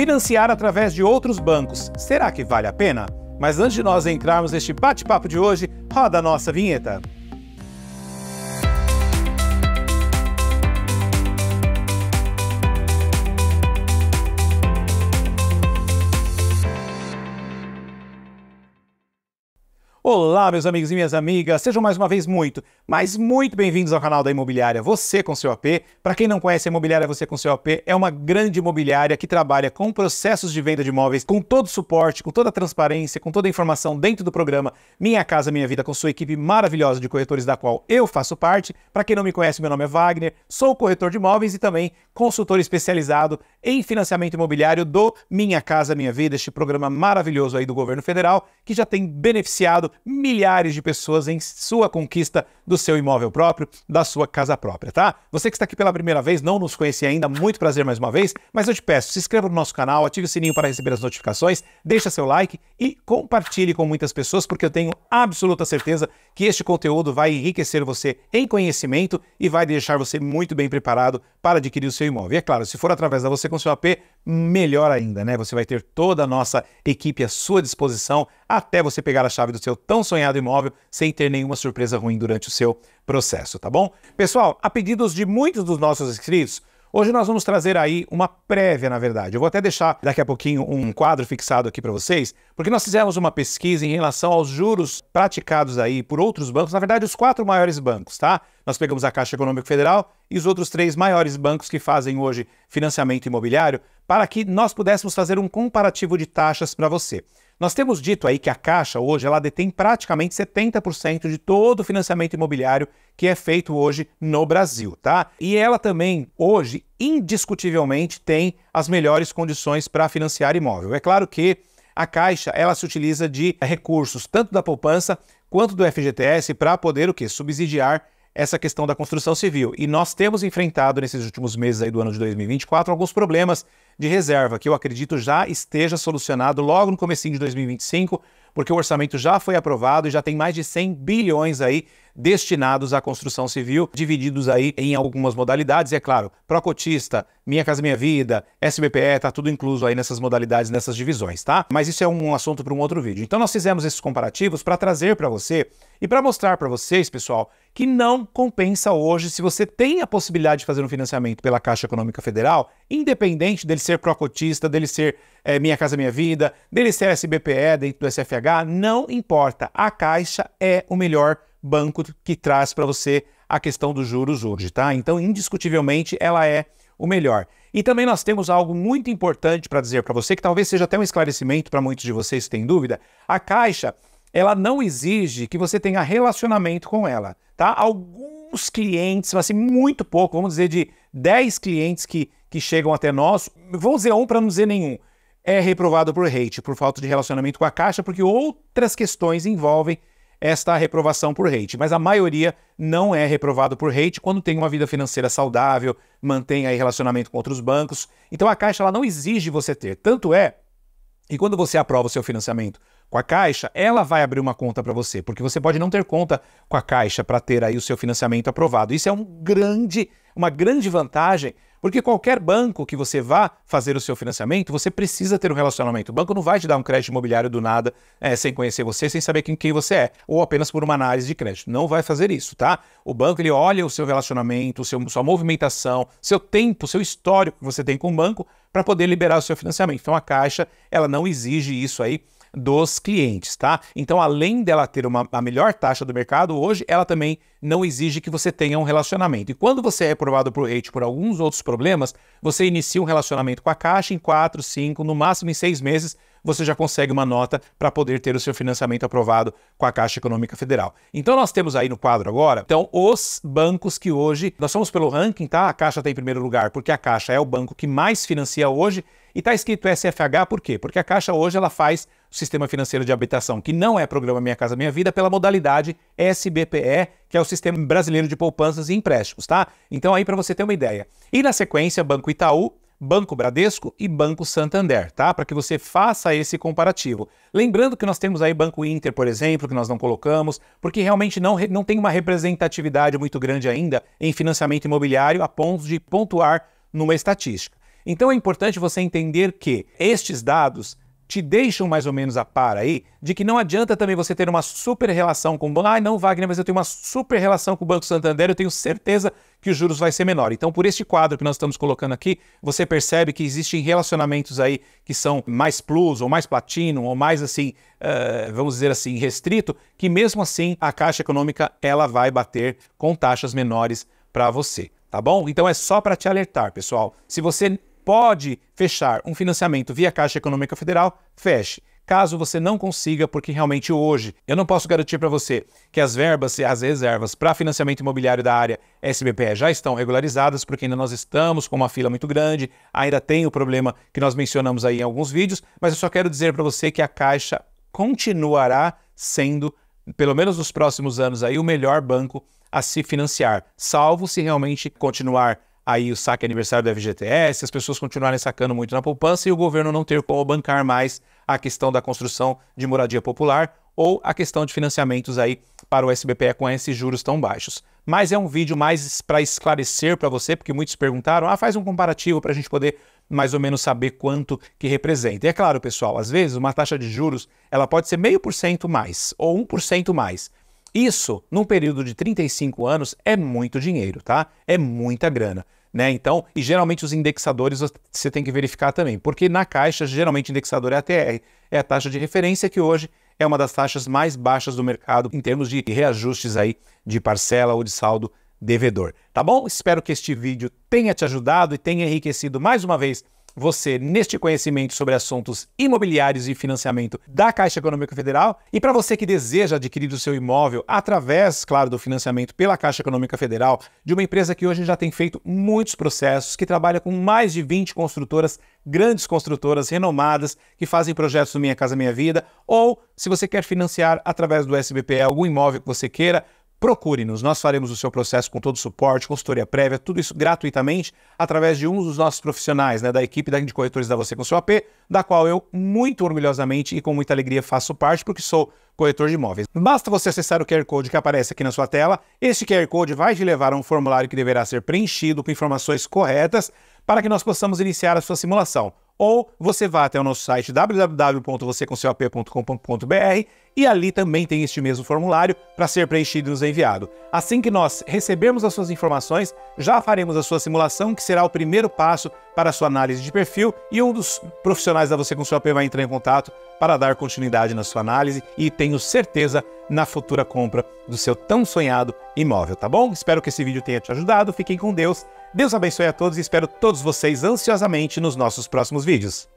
Financiar através de outros bancos, será que vale a pena? Mas antes de nós entrarmos neste bate-papo de hoje, roda a nossa vinheta. Olá, meus amigos e minhas amigas, sejam mais uma vez muito, mas muito bem-vindos ao canal da Imobiliária Você com seu AP. Para quem não conhece a Imobiliária Você com seu AP, é uma grande imobiliária que trabalha com processos de venda de imóveis, com todo o suporte, com toda a transparência, com toda a informação dentro do programa Minha Casa Minha Vida, com sua equipe maravilhosa de corretores da qual eu faço parte. Para quem não me conhece, meu nome é Wagner, sou corretor de imóveis e também consultor especializado em financiamento imobiliário do Minha Casa Minha Vida, este programa maravilhoso aí do governo federal que já tem beneficiado milhares de pessoas em sua conquista do seu imóvel próprio, da sua casa própria, tá? Você que está aqui pela primeira vez, não nos conhecia ainda, muito prazer mais uma vez, mas eu te peço, se inscreva no nosso canal, ative o sininho para receber as notificações, deixa seu like e compartilhe com muitas pessoas, porque eu tenho absoluta certeza que este conteúdo vai enriquecer você em conhecimento e vai deixar você muito bem preparado para adquirir o seu imóvel. E é claro, se for através da Você com seu AP, melhor ainda, né? Você vai ter toda a nossa equipe à sua disposição até você pegar a chave do seu tão sonhado imóvel sem ter nenhuma surpresa ruim durante o seu processo, tá bom? Pessoal, a pedidos de muitos dos nossos inscritos, Hoje nós vamos trazer aí uma prévia, na verdade. Eu vou até deixar daqui a pouquinho um quadro fixado aqui para vocês, porque nós fizemos uma pesquisa em relação aos juros praticados aí por outros bancos, na verdade os quatro maiores bancos, tá? Nós pegamos a Caixa Econômica Federal e os outros três maiores bancos que fazem hoje financiamento imobiliário, para que nós pudéssemos fazer um comparativo de taxas para você. Nós temos dito aí que a Caixa hoje ela detém praticamente 70% de todo o financiamento imobiliário que é feito hoje no Brasil, tá? E ela também hoje indiscutivelmente tem as melhores condições para financiar imóvel. É claro que a Caixa ela se utiliza de recursos tanto da poupança quanto do FGTS para poder o que subsidiar essa questão da construção civil. E nós temos enfrentado nesses últimos meses aí do ano de 2024 alguns problemas de reserva que eu acredito já esteja solucionado logo no comecinho de 2025, porque o orçamento já foi aprovado e já tem mais de 100 bilhões aí destinados à construção civil, divididos aí em algumas modalidades. E é claro, Procotista, Minha Casa Minha Vida, SBPE, tá tudo incluso aí nessas modalidades, nessas divisões, tá? Mas isso é um assunto para um outro vídeo. Então nós fizemos esses comparativos para trazer para você e para mostrar para vocês, pessoal, que não compensa hoje se você tem a possibilidade de fazer um financiamento pela Caixa Econômica Federal, independente dele ser Procotista, dele ser é, Minha Casa Minha Vida, dele ser SBPE dentro do SFH, não importa. A Caixa é o melhor banco que traz para você a questão dos juros hoje, tá? Então, indiscutivelmente, ela é o melhor. E também nós temos algo muito importante para dizer para você, que talvez seja até um esclarecimento para muitos de vocês que têm dúvida. A Caixa, ela não exige que você tenha relacionamento com ela, tá? Alguns clientes, assim, muito pouco, vamos dizer de 10 clientes que, que chegam até nós, vou dizer um para não dizer nenhum, é reprovado por hate, por falta de relacionamento com a Caixa, porque outras questões envolvem esta reprovação por hate, mas a maioria não é reprovado por hate quando tem uma vida financeira saudável, mantém aí relacionamento com outros bancos. Então a Caixa ela não exige você ter. Tanto é que quando você aprova o seu financiamento com a Caixa, ela vai abrir uma conta para você, porque você pode não ter conta com a Caixa para ter aí o seu financiamento aprovado. Isso é um grande, uma grande vantagem porque qualquer banco que você vá fazer o seu financiamento, você precisa ter um relacionamento. O banco não vai te dar um crédito imobiliário do nada, é, sem conhecer você, sem saber quem, quem você é, ou apenas por uma análise de crédito. Não vai fazer isso, tá? O banco ele olha o seu relacionamento, o seu, sua movimentação, seu tempo, seu histórico que você tem com o banco para poder liberar o seu financiamento. Então a Caixa ela não exige isso aí dos clientes, tá? Então, além dela ter uma, a melhor taxa do mercado, hoje ela também não exige que você tenha um relacionamento. E quando você é aprovado por rate por alguns outros problemas, você inicia um relacionamento com a Caixa em 4, 5, no máximo em 6 meses, você já consegue uma nota para poder ter o seu financiamento aprovado com a Caixa Econômica Federal. Então nós temos aí no quadro agora, então os bancos que hoje, nós somos pelo ranking, tá? A Caixa está em primeiro lugar, porque a Caixa é o banco que mais financia hoje e está escrito SFH por quê? Porque a Caixa hoje ela faz o Sistema Financeiro de Habitação, que não é programa Minha Casa Minha Vida, pela modalidade SBPE, que é o Sistema Brasileiro de Poupanças e Empréstimos, tá? Então aí para você ter uma ideia. E na sequência, Banco Itaú, Banco Bradesco e Banco Santander, tá? Para que você faça esse comparativo. Lembrando que nós temos aí Banco Inter, por exemplo, que nós não colocamos, porque realmente não, não tem uma representatividade muito grande ainda em financiamento imobiliário a ponto de pontuar numa estatística. Então é importante você entender que estes dados te deixam mais ou menos a par aí de que não adianta também você ter uma super relação com o banco. Ah, não, Wagner, mas eu tenho uma super relação com o Banco Santander, eu tenho certeza que os juros vai ser menor. Então, por este quadro que nós estamos colocando aqui, você percebe que existem relacionamentos aí que são mais plus, ou mais platino, ou mais assim, uh, vamos dizer assim, restrito, que mesmo assim a Caixa Econômica ela vai bater com taxas menores para você. Tá bom? Então é só para te alertar, pessoal. Se você pode fechar um financiamento via Caixa Econômica Federal, feche. Caso você não consiga, porque realmente hoje eu não posso garantir para você que as verbas e as reservas para financiamento imobiliário da área SBPE já estão regularizadas, porque ainda nós estamos com uma fila muito grande, ainda tem o problema que nós mencionamos aí em alguns vídeos, mas eu só quero dizer para você que a Caixa continuará sendo, pelo menos nos próximos anos aí, o melhor banco a se financiar, salvo se realmente continuar aí o saque aniversário do FGTS, as pessoas continuarem sacando muito na poupança e o governo não ter como bancar mais a questão da construção de moradia popular ou a questão de financiamentos aí para o SBPE com esses juros tão baixos. Mas é um vídeo mais para esclarecer para você, porque muitos perguntaram, ah, faz um comparativo para a gente poder mais ou menos saber quanto que representa. E é claro, pessoal, às vezes uma taxa de juros ela pode ser meio por cento mais ou 1% mais. Isso, num período de 35 anos, é muito dinheiro, tá? É muita grana. Né? Então, e geralmente os indexadores você tem que verificar também, porque na caixa, geralmente indexador é a TR, é a taxa de referência que hoje é uma das taxas mais baixas do mercado em termos de reajustes aí de parcela ou de saldo devedor. Tá bom? Espero que este vídeo tenha te ajudado e tenha enriquecido mais uma vez você neste conhecimento sobre assuntos imobiliários e financiamento da Caixa Econômica Federal. E para você que deseja adquirir o seu imóvel através, claro, do financiamento pela Caixa Econômica Federal, de uma empresa que hoje já tem feito muitos processos, que trabalha com mais de 20 construtoras, grandes construtoras renomadas, que fazem projetos do Minha Casa Minha Vida, ou se você quer financiar através do SBPE algum imóvel que você queira, procure-nos. Nós faremos o seu processo com todo o suporte, consultoria prévia, tudo isso gratuitamente, através de um dos nossos profissionais, né, da equipe de corretores da Você com seu AP, da qual eu muito orgulhosamente e com muita alegria faço parte, porque sou corretor de imóveis. Basta você acessar o QR Code que aparece aqui na sua tela. Este QR Code vai te levar a um formulário que deverá ser preenchido com informações corretas para que nós possamos iniciar a sua simulação ou você vá até o nosso site www.vocêcomseuap.com.br e ali também tem este mesmo formulário para ser preenchido e nos enviado. Assim que nós recebermos as suas informações, já faremos a sua simulação, que será o primeiro passo para a sua análise de perfil e um dos profissionais da Você com seu AP vai entrar em contato para dar continuidade na sua análise e tenho certeza na futura compra do seu tão sonhado imóvel, tá bom? Espero que esse vídeo tenha te ajudado. Fiquem com Deus. Deus abençoe a todos e espero todos vocês ansiosamente nos nossos próximos vídeos.